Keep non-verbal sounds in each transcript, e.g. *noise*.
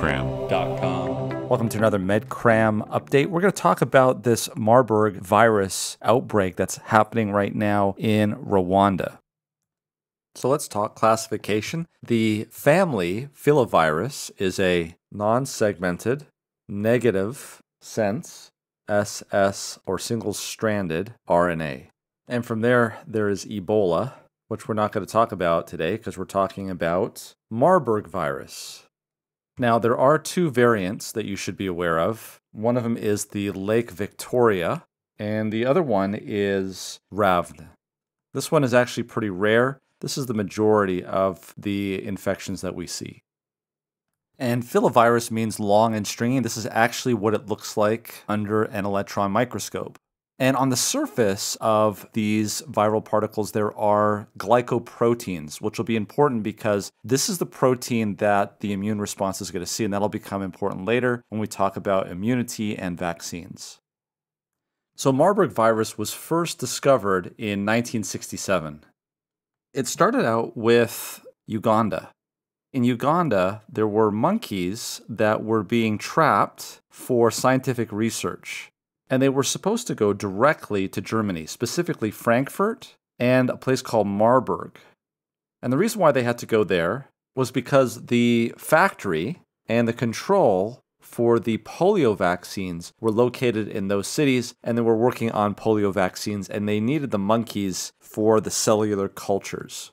medcram.com. Welcome to another MedCram update. We're going to talk about this Marburg virus outbreak that's happening right now in Rwanda. So let's talk classification. The family filovirus is a non segmented, negative sense, SS, or single stranded RNA. And from there, there is Ebola, which we're not going to talk about today because we're talking about Marburg virus. Now, there are two variants that you should be aware of. One of them is the Lake Victoria, and the other one is Ravn. This one is actually pretty rare. This is the majority of the infections that we see. And filovirus means long and stringy. This is actually what it looks like under an electron microscope. And on the surface of these viral particles, there are glycoproteins, which will be important because this is the protein that the immune response is going to see, and that'll become important later when we talk about immunity and vaccines. So, Marburg virus was first discovered in 1967. It started out with Uganda. In Uganda, there were monkeys that were being trapped for scientific research and they were supposed to go directly to Germany, specifically Frankfurt and a place called Marburg. And the reason why they had to go there was because the factory and the control for the polio vaccines were located in those cities, and they were working on polio vaccines, and they needed the monkeys for the cellular cultures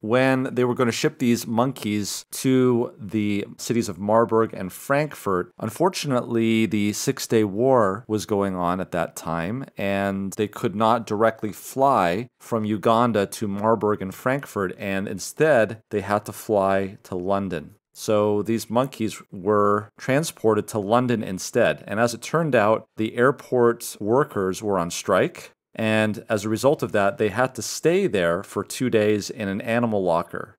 when they were going to ship these monkeys to the cities of Marburg and Frankfurt. Unfortunately, the Six Day War was going on at that time, and they could not directly fly from Uganda to Marburg and Frankfurt, and instead they had to fly to London. So these monkeys were transported to London instead. And as it turned out, the airport workers were on strike and as a result of that, they had to stay there for two days in an animal locker.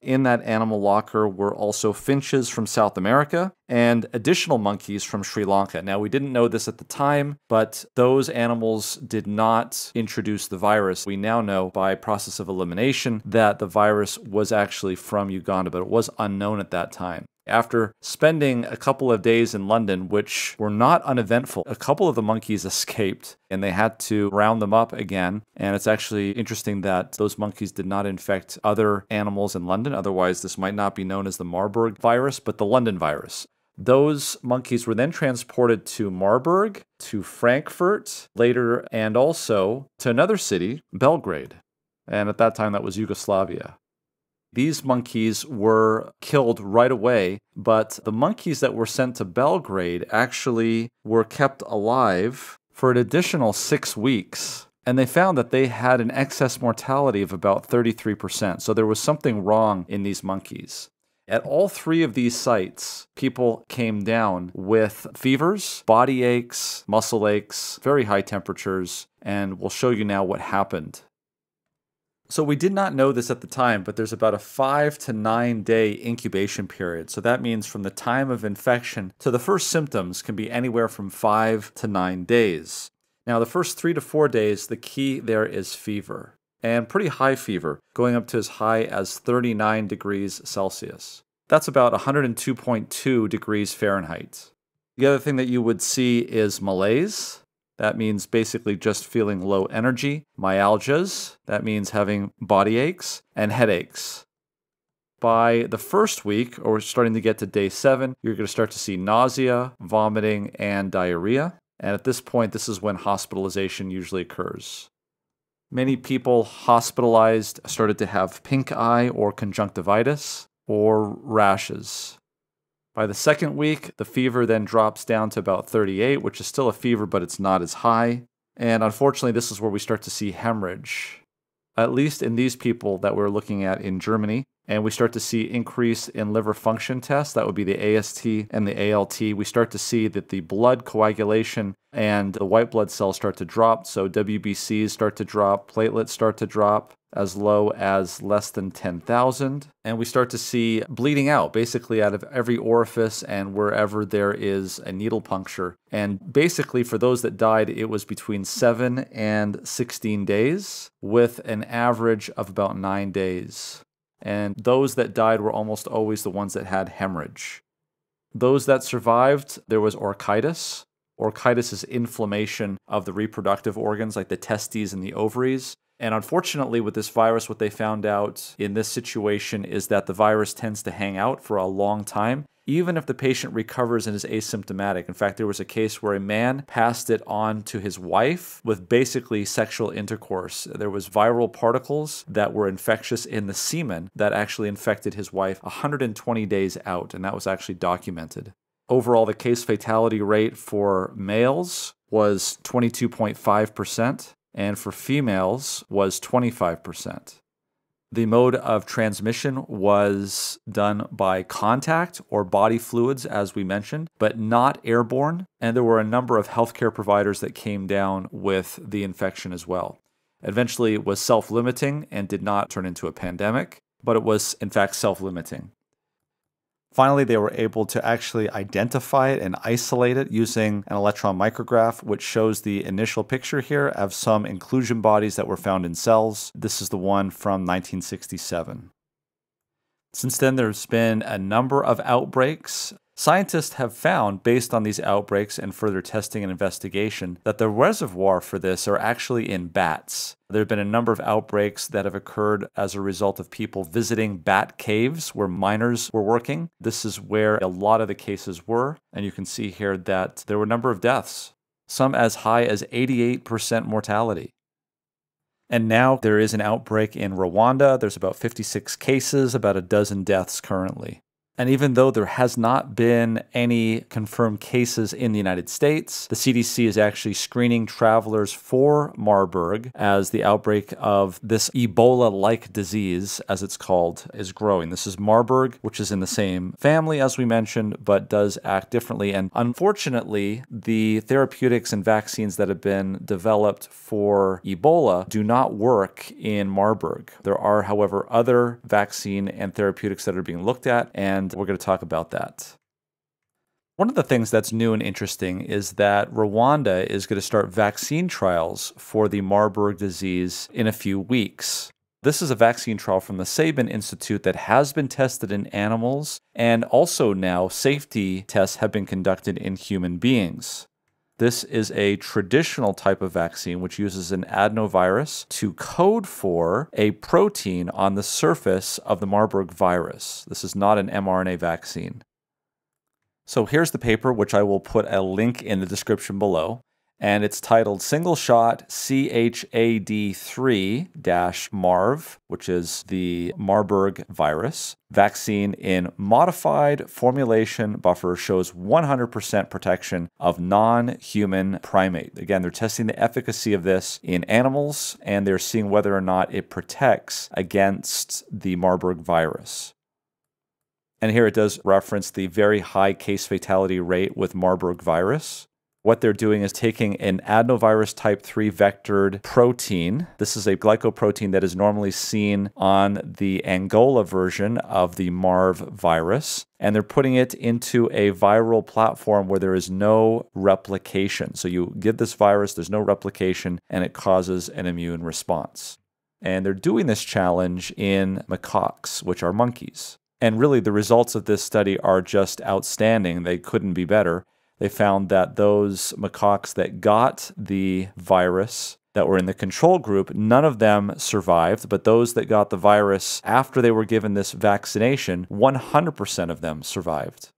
In that animal locker were also finches from South America and additional monkeys from Sri Lanka. Now, we didn't know this at the time, but those animals did not introduce the virus. We now know by process of elimination that the virus was actually from Uganda, but it was unknown at that time. After spending a couple of days in London, which were not uneventful, a couple of the monkeys *laughs* escaped and they had to round them up again. And it's actually interesting that those monkeys did not infect other animals in London. Otherwise, this might not be known as the Marburg virus, but the London virus. Those monkeys were then transported to Marburg, to Frankfurt later, and also to another city, Belgrade. And at that time, that was Yugoslavia. These monkeys were killed right away, but the monkeys that were sent to Belgrade actually were kept alive for an additional six weeks. And they found that they had an excess mortality of about 33%. So there was something wrong in these monkeys. At all three of these sites, people came down with fevers, body aches, muscle aches, very high temperatures, and we'll show you now what happened so we did not know this at the time, but there's about a five to nine day incubation period. So that means from the time of infection to the first symptoms can be anywhere from five to nine days. Now, the first three to four days, the key there is fever, and pretty high fever, going up to as high as 39 degrees Celsius. That's about 102.2 degrees Fahrenheit. The other thing that you would see is malaise, that means basically just feeling low energy. Myalgias, that means having body aches and headaches. By the first week, or starting to get to day seven, you're going to start to see nausea, vomiting, and diarrhea. And at this point, this is when hospitalization usually occurs. Many people hospitalized started to have pink eye or conjunctivitis or rashes. By the second week, the fever then drops down to about 38, which is still a fever, but it's not as high. And unfortunately, this is where we start to see hemorrhage, at least in these people that we're looking at in Germany. And we start to see increase in liver function tests. That would be the AST and the ALT. We start to see that the blood coagulation and the white blood cells start to drop. So WBCs start to drop, platelets start to drop as low as less than 10,000. And we start to see bleeding out basically out of every orifice and wherever there is a needle puncture. And basically, for those that died, it was between 7 and 16 days, with an average of about 9 days. And those that died were almost always the ones that had hemorrhage. Those that survived, there was orchitis. Orchitis is inflammation of the reproductive organs like the testes and the ovaries. And unfortunately, with this virus, what they found out in this situation is that the virus tends to hang out for a long time, even if the patient recovers and is asymptomatic. In fact, there was a case where a man passed it on to his wife with basically sexual intercourse. There was viral particles that were infectious in the semen that actually infected his wife 120 days out, and that was actually documented. Overall, the case fatality rate for males was 22.5% and for females was 25%. The mode of transmission was done by contact or body fluids, as we mentioned, but not airborne. And there were a number of healthcare providers that came down with the infection as well. Eventually, it was self limiting and did not turn into a pandemic, but it was, in fact, self limiting. Finally, they were able to actually identify it and isolate it using an electron micrograph, which shows the initial picture here of some inclusion bodies that were found in cells. This is the one from 1967. Since then, there's been a number of outbreaks Scientists have found, based on these outbreaks and further testing and investigation, that the reservoir for this are actually in bats. There have been a number of outbreaks that have occurred as a result of people visiting bat caves where miners were working. This is where a lot of the cases were, and you can see here that there were a number of deaths, some as high as 88% mortality. And now there is an outbreak in Rwanda. There's about 56 cases, about a dozen deaths currently. And even though there has not been any confirmed cases in the United States, the CDC is actually screening travelers for Marburg as the outbreak of this Ebola like disease, as it's called, is growing. This is Marburg, which is in the same family as we mentioned, but does act differently. And unfortunately, the therapeutics and vaccines that have been developed for Ebola do not work in Marburg. There are, however, other vaccine and therapeutics that are being looked at. And and we're going to talk about that. One of the things that's new and interesting is that Rwanda is going to start vaccine trials for the Marburg disease in a few weeks. This is a vaccine trial from the Sabin Institute that has been tested in animals, and also now safety tests have been conducted in human beings. This is a traditional type of vaccine which uses an adenovirus to code for a protein on the surface of the Marburg virus. This is not an mRNA vaccine. So here's the paper, which I will put a link in the description below and it's titled Single Shot CHAD3 MARV, which is the Marburg virus. Vaccine in modified formulation buffer shows 100% protection of non human primate. Again, they're testing the efficacy of this in animals and they're seeing whether or not it protects against the Marburg virus. And here it does reference the very high case fatality rate with Marburg virus what they're doing is taking an adenovirus type 3 vectored protein. This is a glycoprotein that is normally seen on the Angola version of the MARV virus. And they're putting it into a viral platform where there is no replication. So you give this virus, there's no replication, and it causes an immune response. And they're doing this challenge in macaques, which are monkeys. And really, the results of this study are just outstanding. They couldn't be better they found that those macaques that got the virus that were in the control group, none of them survived, but those that got the virus after they were given this vaccination, 100% of them survived.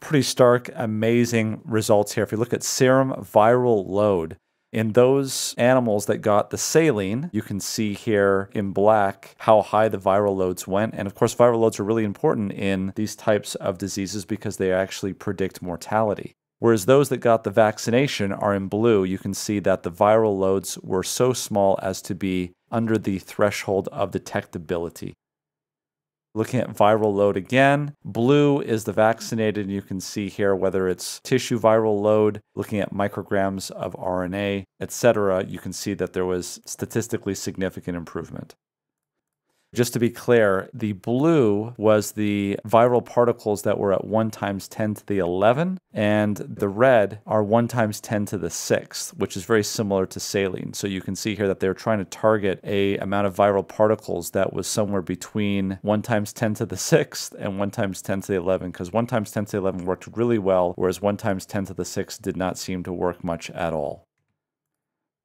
Pretty stark, amazing results here. If you look at serum viral load, in those animals that got the saline, you can see here in black how high the viral loads went. And of course, viral loads are really important in these types of diseases because they actually predict mortality. Whereas those that got the vaccination are in blue, you can see that the viral loads were so small as to be under the threshold of detectability. Looking at viral load again, blue is the vaccinated, and you can see here whether it's tissue viral load, looking at micrograms of RNA, etc., you can see that there was statistically significant improvement. Just to be clear, the blue was the viral particles that were at 1 times 10 to the 11, and the red are 1 times 10 to the 6th, which is very similar to saline. So you can see here that they're trying to target a amount of viral particles that was somewhere between 1 times 10 to the 6th and 1 times 10 to the 11, because 1 times 10 to the 11 worked really well, whereas 1 times 10 to the 6th did not seem to work much at all.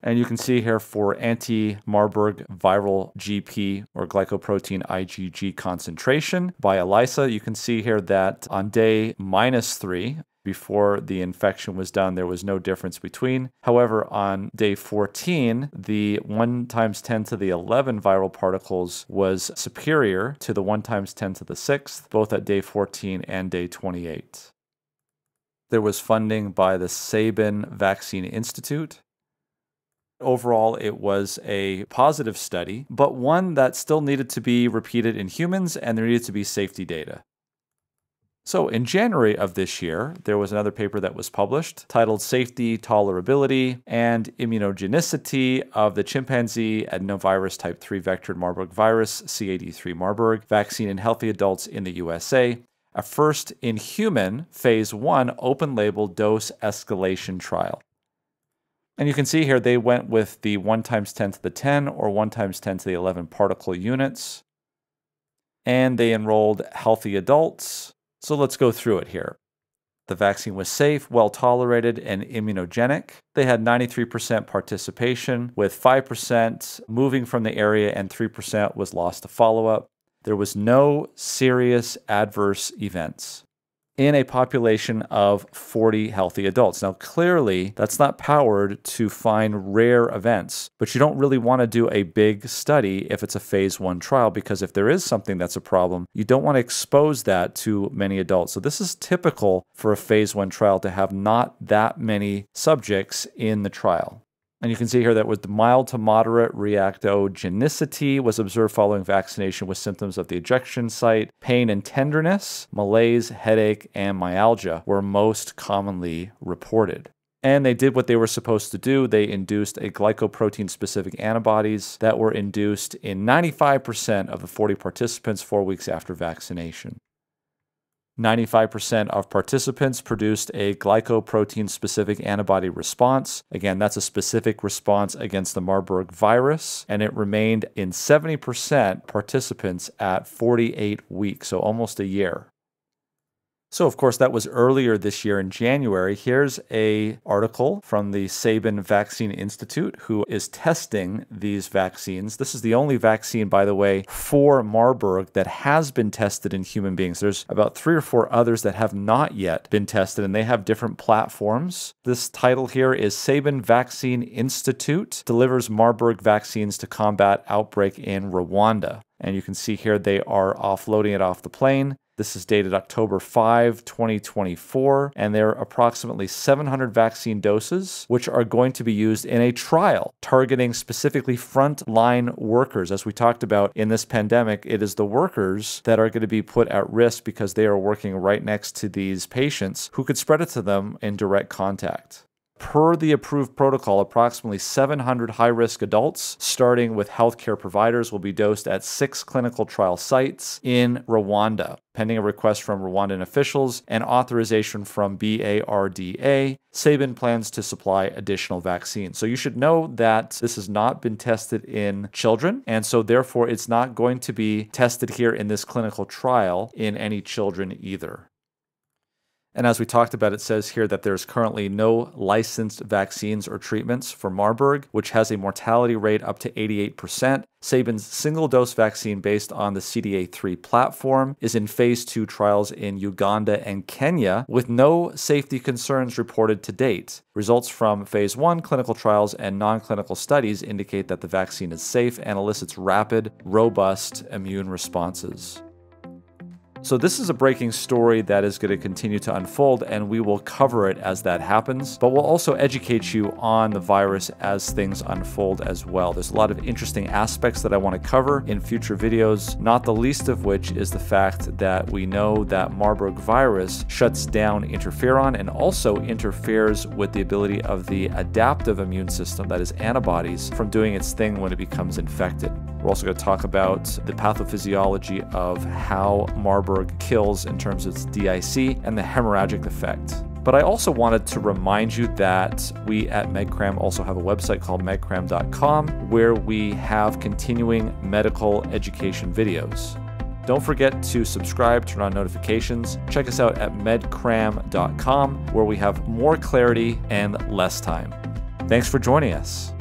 And you can see here for anti Marburg viral GP or glycoprotein IgG concentration by ELISA, you can see here that on day minus three, before the infection was done, there was no difference between. However, on day 14, the 1 times 10 to the 11 viral particles was superior to the 1 times 10 to the 6th, both at day 14 and day 28. There was funding by the Sabin Vaccine Institute Overall, it was a positive study, but one that still needed to be repeated in humans and there needed to be safety data. So, in January of this year, there was another paper that was published titled Safety, Tolerability, and Immunogenicity of the Chimpanzee Adenovirus Type 3 Vectored Marburg Virus, CAD3 Marburg, vaccine in healthy adults in the USA, a first in human phase 1 open label dose escalation trial. And you can see here they went with the 1 times 10 to the 10 or 1 times 10 to the 11 particle units. And they enrolled healthy adults. So let's go through it here. The vaccine was safe, well tolerated, and immunogenic. They had 93% participation, with 5% moving from the area and 3% was lost to follow up. There was no serious adverse events in a population of 40 healthy adults. Now, clearly, that's not powered to find rare events, but you don't really want to do a big study if it's a phase one trial, because if there is something that's a problem, you don't want to expose that to many adults. So, this is typical for a phase one trial to have not that many subjects in the trial. And you can see here that with mild to moderate reactogenicity was observed following vaccination with symptoms of the injection site. Pain and tenderness, malaise, headache, and myalgia were most commonly reported. And they did what they were supposed to do. They induced a glycoprotein specific antibodies that were induced in 95% of the 40 participants four weeks after vaccination. 95% of participants produced a glycoprotein specific antibody response. Again, that's a specific response against the Marburg virus, and it remained in 70% participants at 48 weeks, so almost a year. So of course that was earlier this year in January. Here's a article from the Sabin Vaccine Institute who is testing these vaccines. This is the only vaccine by the way for Marburg that has been tested in human beings. There's about 3 or 4 others that have not yet been tested and they have different platforms. This title here is Sabin Vaccine Institute delivers Marburg vaccines to combat outbreak in Rwanda. And you can see here they are offloading it off the plane. This is dated October 5, 2024, and there are approximately 700 vaccine doses, which are going to be used in a trial targeting specifically frontline workers. As we talked about in this pandemic, it is the workers that are going to be put at risk because they are working right next to these patients who could spread it to them in direct contact. Per the approved protocol, approximately 700 high risk adults, starting with healthcare providers, will be dosed at six clinical trial sites in Rwanda. Pending a request from Rwandan officials and authorization from BARDA, Sabin plans to supply additional vaccines. So you should know that this has not been tested in children, and so therefore it's not going to be tested here in this clinical trial in any children either. And as we talked about, it says here that there's currently no licensed vaccines or treatments for Marburg, which has a mortality rate up to 88%. Sabin's single dose vaccine based on the CDA3 platform is in phase two trials in Uganda and Kenya, with no safety concerns reported to date. Results from phase one clinical trials and non clinical studies indicate that the vaccine is safe and elicits rapid, robust immune responses. So, this is a breaking story that is going to continue to unfold, and we will cover it as that happens. But we'll also educate you on the virus as things unfold as well. There's a lot of interesting aspects that I want to cover in future videos, not the least of which is the fact that we know that Marburg virus shuts down interferon and also interferes with the ability of the adaptive immune system, that is, antibodies, from doing its thing when it becomes infected. We're also going to talk about the pathophysiology of how Marburg kills in terms of its DIC and the hemorrhagic effect. But I also wanted to remind you that we at MedCram also have a website called medcram.com where we have continuing medical education videos. Don't forget to subscribe, turn on notifications. Check us out at medcram.com where we have more clarity and less time. Thanks for joining us.